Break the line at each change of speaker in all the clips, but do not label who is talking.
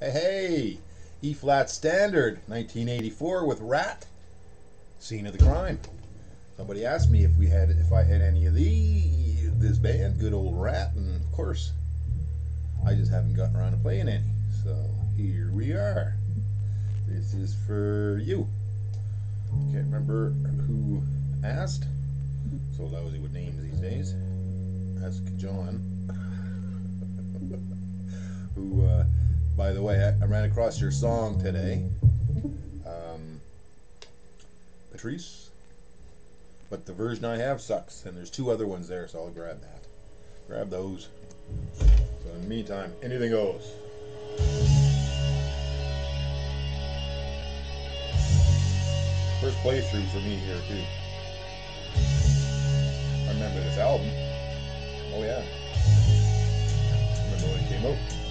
Hey, hey, E flat standard, 1984 with Ratt, Scene of the Crime. Somebody asked me if we had, if I had any of the this band, good old Ratt, and of course, I just haven't gotten around to playing any. So here we are. This is for you. Can't remember who asked. So lousy with names these days. Ask John. who, uh, by the way, I, I, ran across your song today. Um, Patrice. But the version I have sucks, and there's two other ones there, so I'll grab that. Grab those. So in the meantime, anything goes. First playthrough for me here, too. I remember this album. Oh, yeah. Remember when it came out.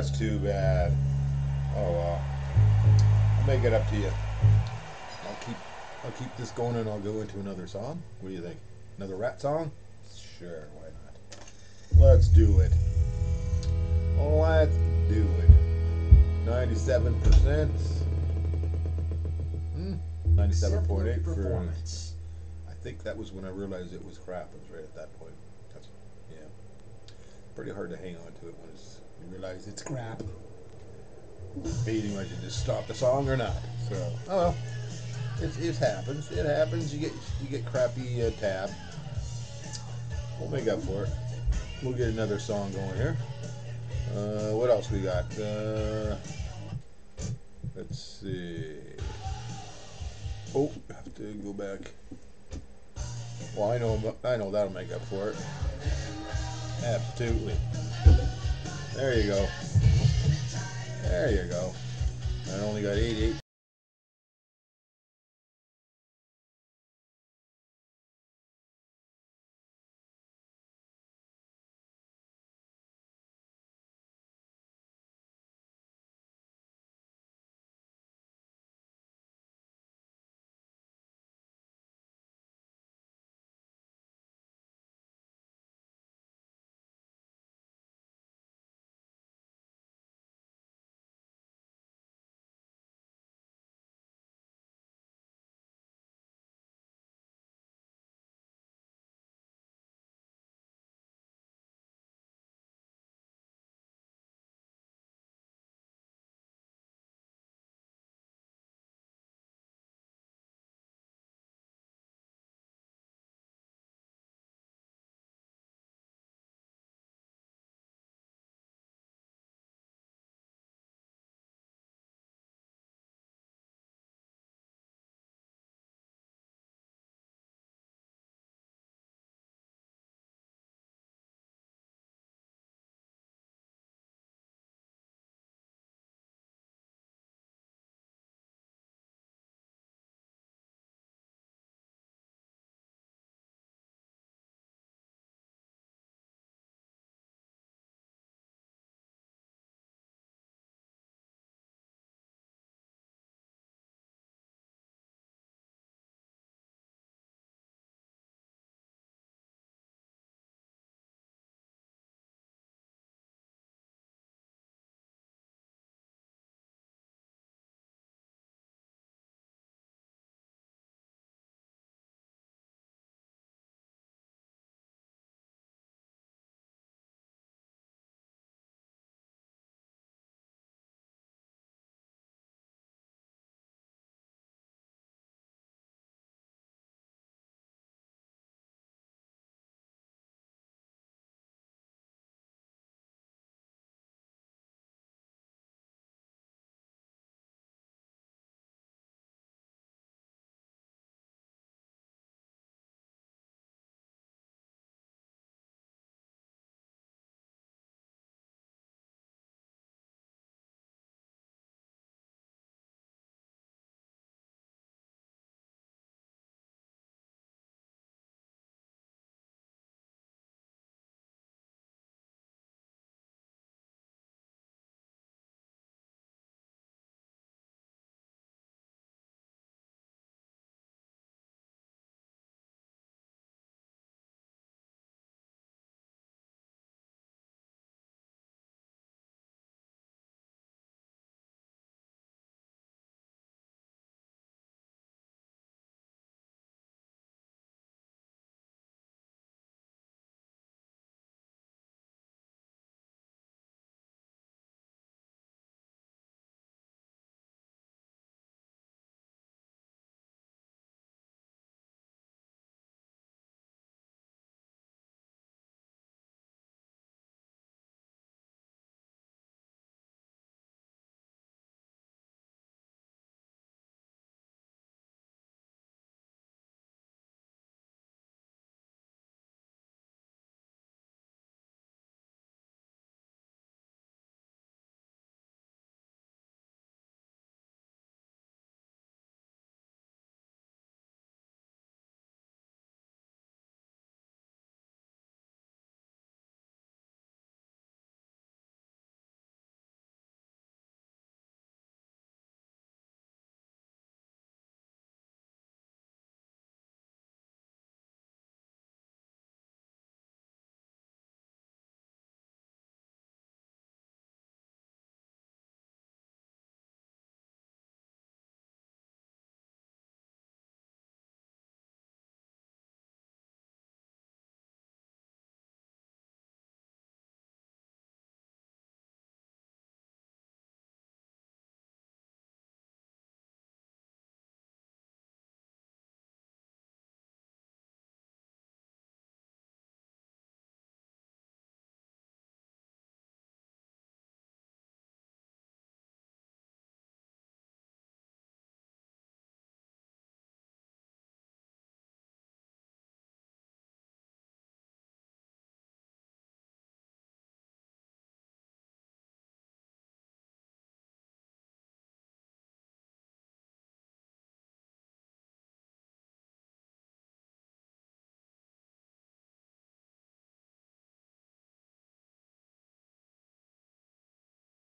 That's too bad. Oh well. I'll make it up to you. I'll keep I'll keep this going and I'll go into another song. What do you think? Another Ratt song? Sure, why not? Let's do it. Let's do it. 97%. Hmm? 97.8 for.
performance.
I think that was when I realized it was crap. It was right at that point. That's, yeah. Pretty hard to hang on to it when it's, you realize it's crap. Whether you just stop the song or not. So, oh well. It, it happens. It happens. You get you get crappy uh, tab. We'll make up for it. We'll get another song going here. Uh, what else we got? Uh, let's see. Oh, I have to go back. Well, I know, I know that'll make up for it. Absolutely. There you go. There you go. I only got 88